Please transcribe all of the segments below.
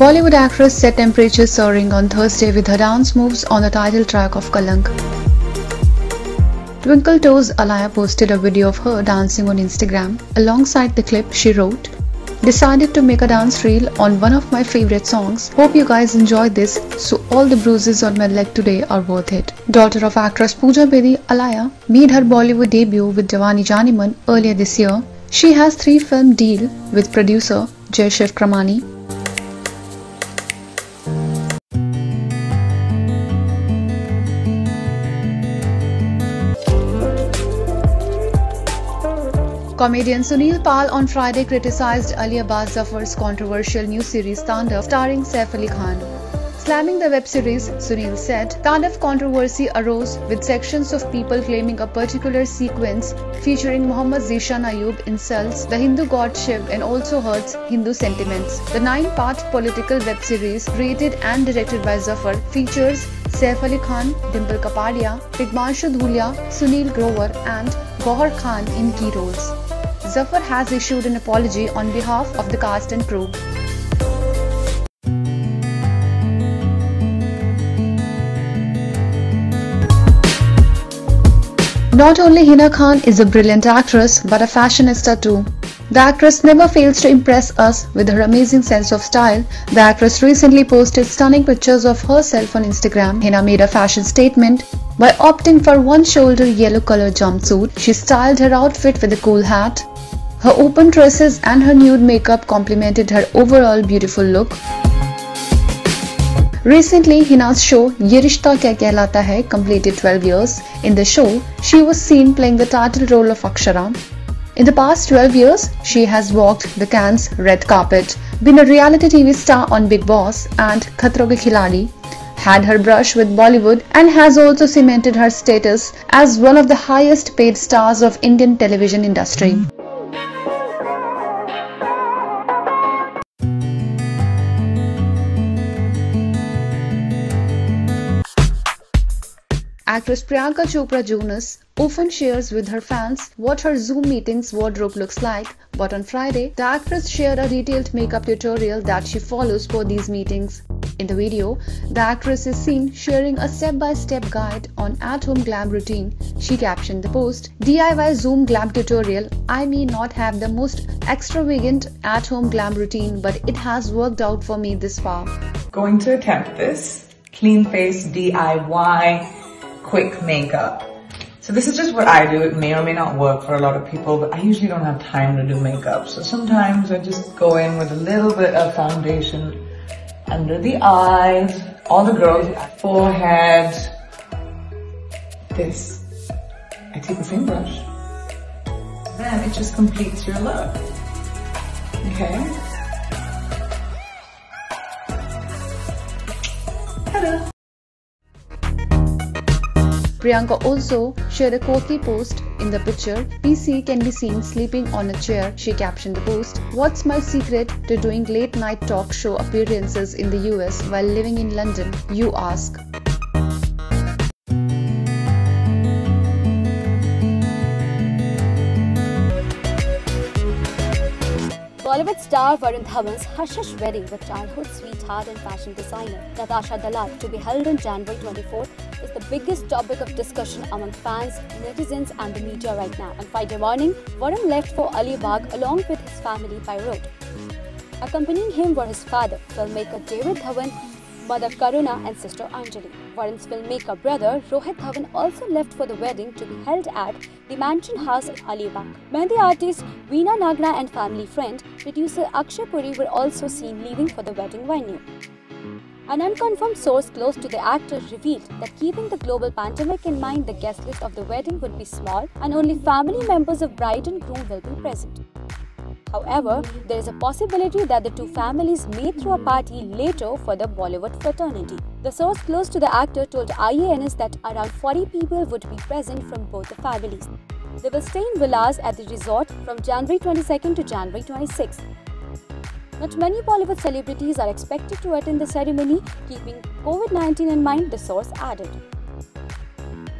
Bollywood actress set temperatures soaring on Thursday with her dance moves on the title track of Kalank. Twinkle Toes Alaya posted a video of her dancing on Instagram. Alongside the clip, she wrote, Decided to make a dance reel on one of my favorite songs. Hope you guys enjoyed this, so all the bruises on my leg today are worth it. Daughter of actress Pooja Bedi, Alaya made her Bollywood debut with Jawaani Jaaneman earlier this year. She has three film deal with producer Jay Shewakramani, Comedian Sunil Pal on Friday criticized Ali Abbas Zafar's controversial new series Tandav starring Saif Ali Khan. Slamming the web series, Sunil said, Tandav controversy arose with sections of people claiming a particular sequence featuring Muhammad Zeeshan Ayyub insults the Hindu god Shiv and also hurts Hindu sentiments. The nine-part political web series, created and directed by Zafar, features Saif Ali Khan, Dimple Kapadia, Tigmanshu Dhulia, Sunil Grover and Gauahar Khan in key roles. Zafar has issued an apology on behalf of the cast and crew. Not only Hina Khan is a brilliant actress but a fashionista too. The actress never fails to impress us with her amazing sense of style. The actress recently posted stunning pictures of herself on Instagram. Hina made a fashion statement by opting for one shoulder yellow color jumpsuit. She styled her outfit with a cool hat. Her open dresses and her nude makeup complemented her overall beautiful look. Recently, Hina's show Yeh Rishta Kya Kehlata Hai completed 12 years. In the show, she was seen playing the title role of Akshara. In the past 12 years, she has walked the Cannes red carpet, been a reality TV star on Bigg Boss and Khatron Ke Khiladi, had her brush with Bollywood and has also cemented her status as one of the highest paid stars of Indian television industry. Actress Priyanka Chopra Jonas often shares with her fans what her Zoom meetings wardrobe looks like, but on Friday, the actress shared a detailed makeup tutorial that she follows for these meetings. In the video, the actress is seen sharing a step-by-step -step guide on at-home glam routine. She captioned the post, DIY Zoom glam tutorial, I may not have the most extravagant at-home glam routine, but it has worked out for me this far. Going to attempt this. Clean face DIY quick makeup. So this is just what I do. It may or may not work for a lot of people, but I usually don't have time to do makeup. So sometimes I just go in with a little bit of foundation under the eyes, all the girls, forehead, this. I take the same brush. Then it just completes your look. Okay? Hello. Priyanka also shared a quirky post. In the picture, PC can be seen sleeping on a chair. She captioned the post, What's my secret to doing late night talk show appearances in the US while living in London? You ask. Bollywood star Varun Dhawan's hush-hush wedding with childhood sweetheart and fashion designer Natasha Dalal to be held on January 24th is the biggest topic of discussion among fans, netizens and the media right now. On Friday morning, Varun left for Alibag along with his family by road. Accompanying him were his father, filmmaker David Dhawan, mother Karuna and sister Anjali. Varun's filmmaker brother Rohit Dhawan also left for the wedding to be held at the Mansion House in Alibag. Mehndi artist Veena Nagda and family friend producer Akshay Puri were also seen leaving for the wedding venue. An unconfirmed source close to the actor revealed that keeping the global pandemic in mind, the guest list of the wedding would be small and only family members of bride and groom will be present. However, there is a possibility that the two families may throw a party later for the Bollywood fraternity. The source close to the actor told IANS that around 40 people would be present from both the families. They will stay in villas at the resort from January 22nd to January 26th. Not many Bollywood celebrities are expected to attend the ceremony, keeping COVID 19 in mind, the source added.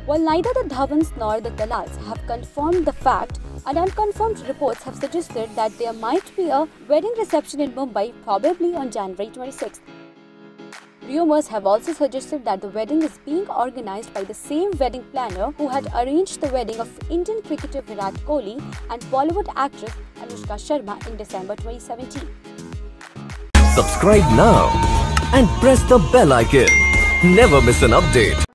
While neither the Dhawans nor the Dalals have confirmed the fact, And unconfirmed reports have suggested that there might be a wedding reception in Mumbai probably on January 26th. Rumours have also suggested that the wedding is being organized by the same wedding planner who had arranged the wedding of Indian cricketer Virat Kohli and Bollywood actress Anushka Sharma in December 2017. Subscribe now and press the bell icon. Never miss an update.